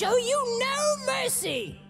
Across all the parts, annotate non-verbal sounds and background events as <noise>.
show you no mercy!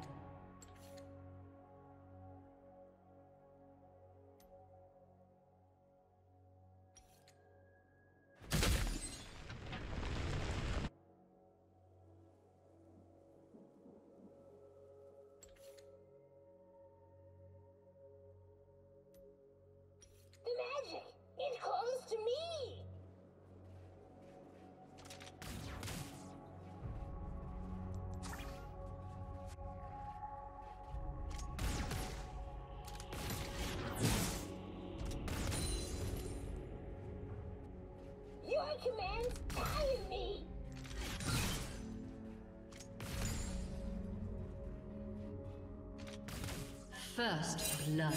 First blood.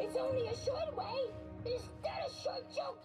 It's only a short way! Is that a short joke?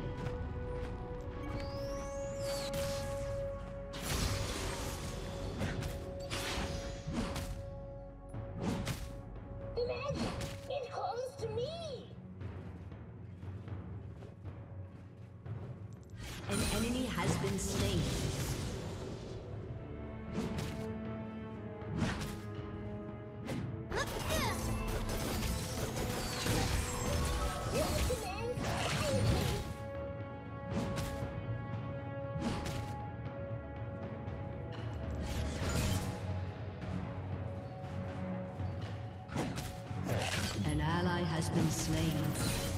has been slain.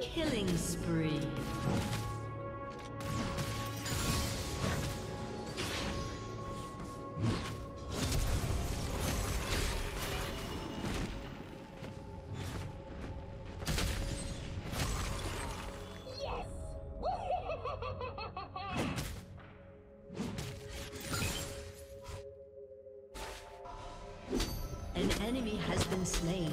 Killing spree. <laughs> An enemy has been slain.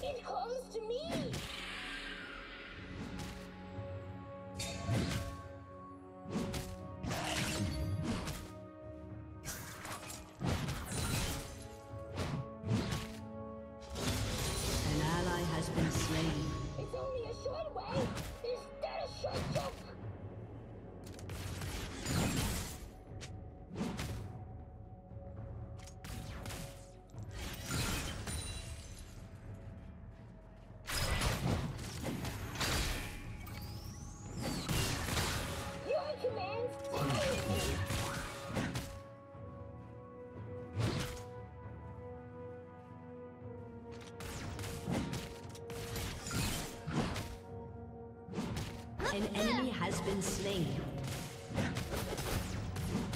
has been slain.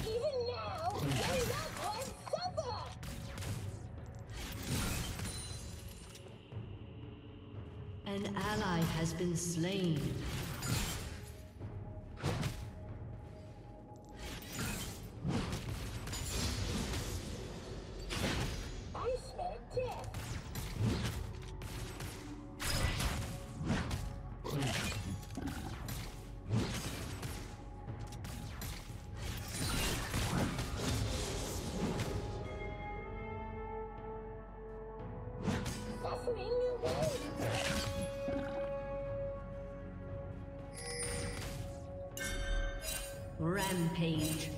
Even now, one suffer! An ally has been slain. Rampage.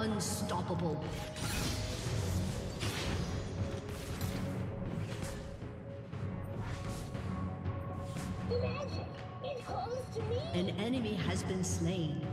Unstoppable. Magic! It calls to me! An enemy has been slain.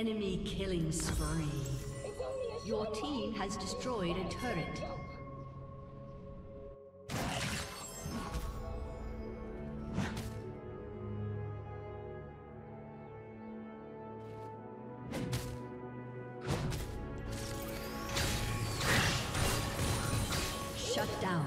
Enemy killing spree. Your team has destroyed a turret. Shut down.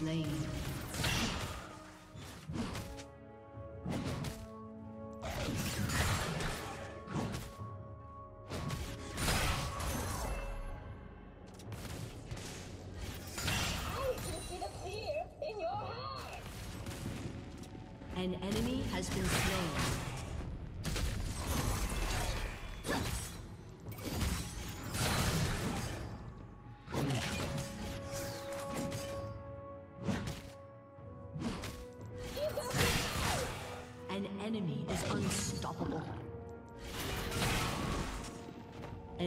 Heart! An enemy has been slain.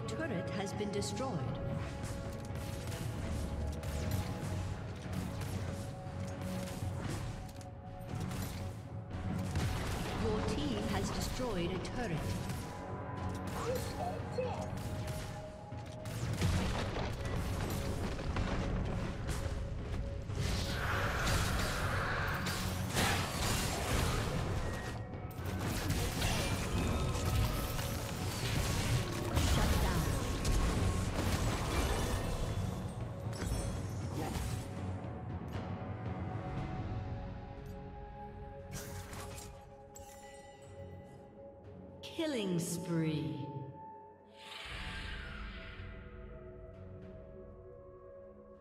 Your turret has been destroyed. Your team has destroyed a turret. Killing spree.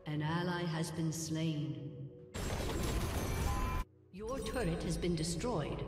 An ally has been slain. Your turret has been destroyed.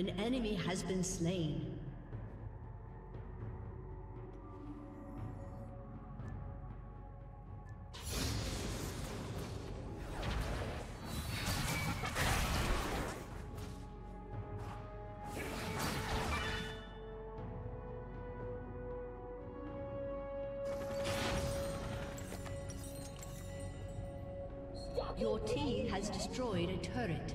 An enemy has been slain. Your team has destroyed a turret.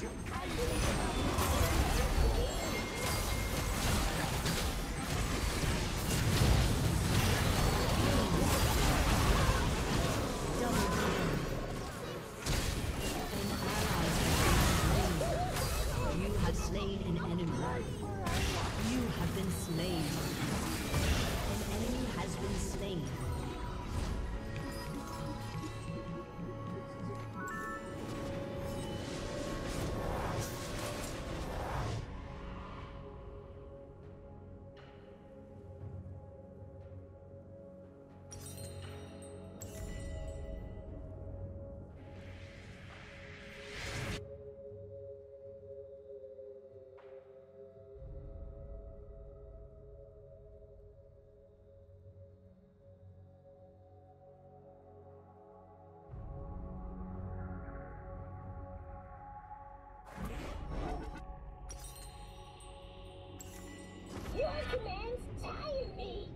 Jump, me!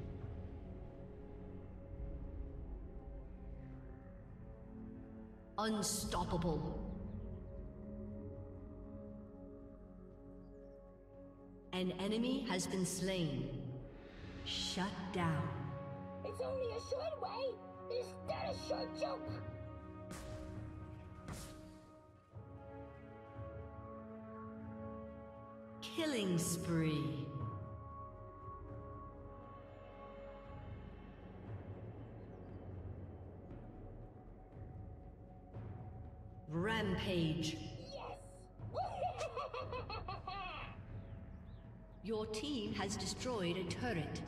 Unstoppable. An enemy has been slain. Shut down. It's only a short way. Is that a short jump? Killing spree. Rampage. Yes! <laughs> Your team has destroyed a turret.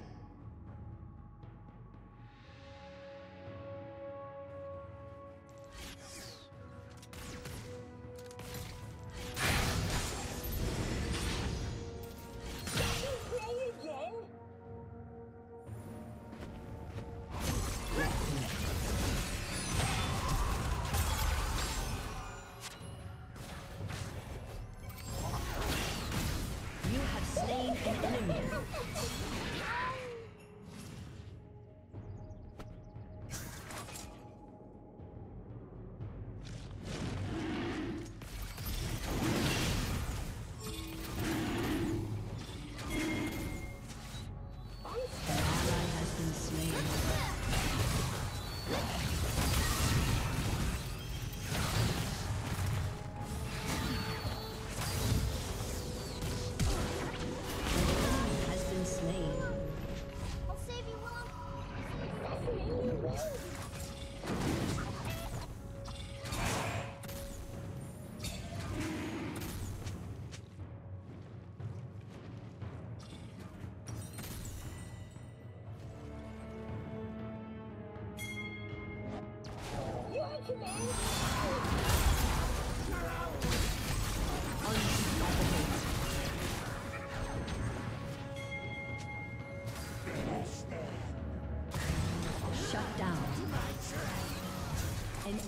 An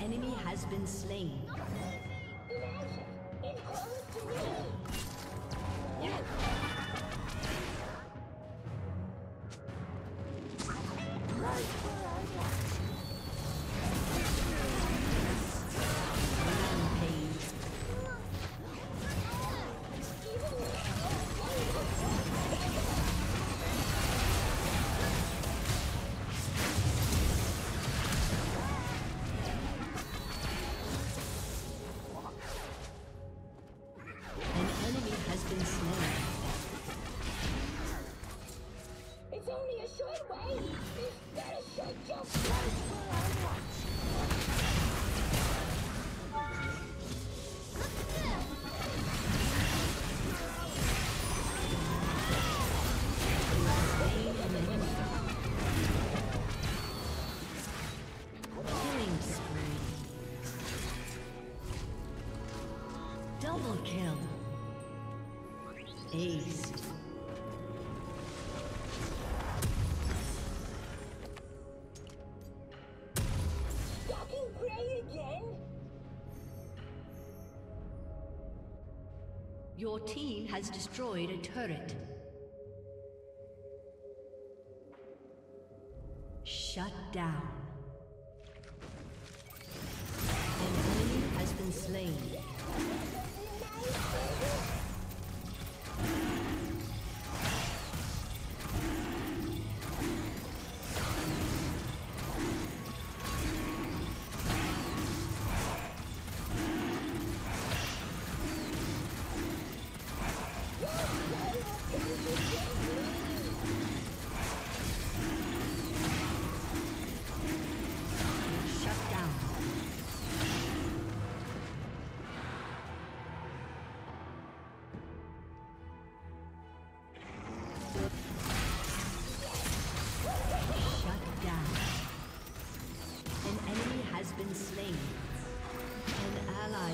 enemy has been slain. Magic. Kill. Ace. Your team has destroyed a turret. Shut down.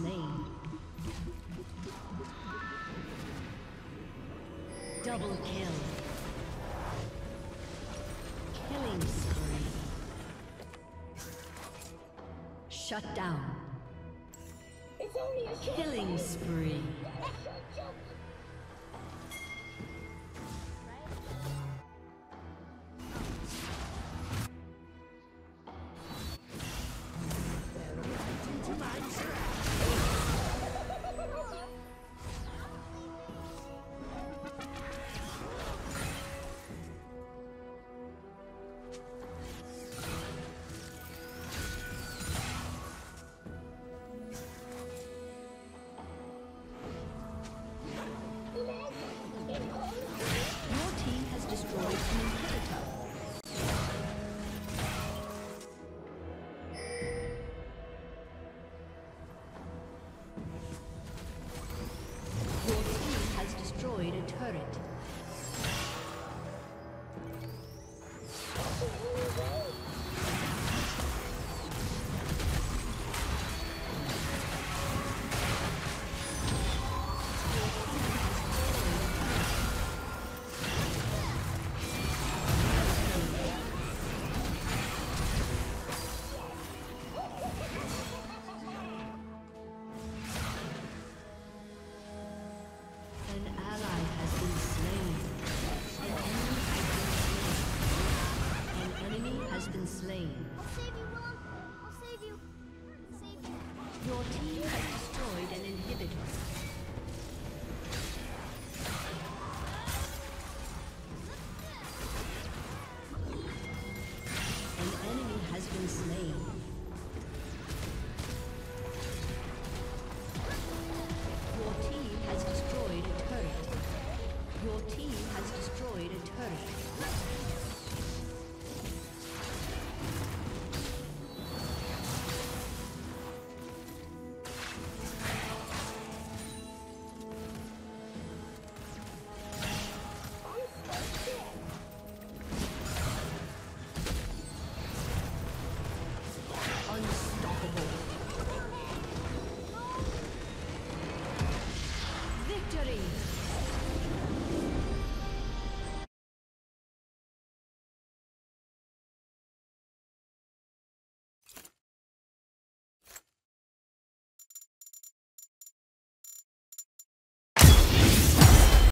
slain. Double kill. Killing spree. Shut down. It's only a Killing spree.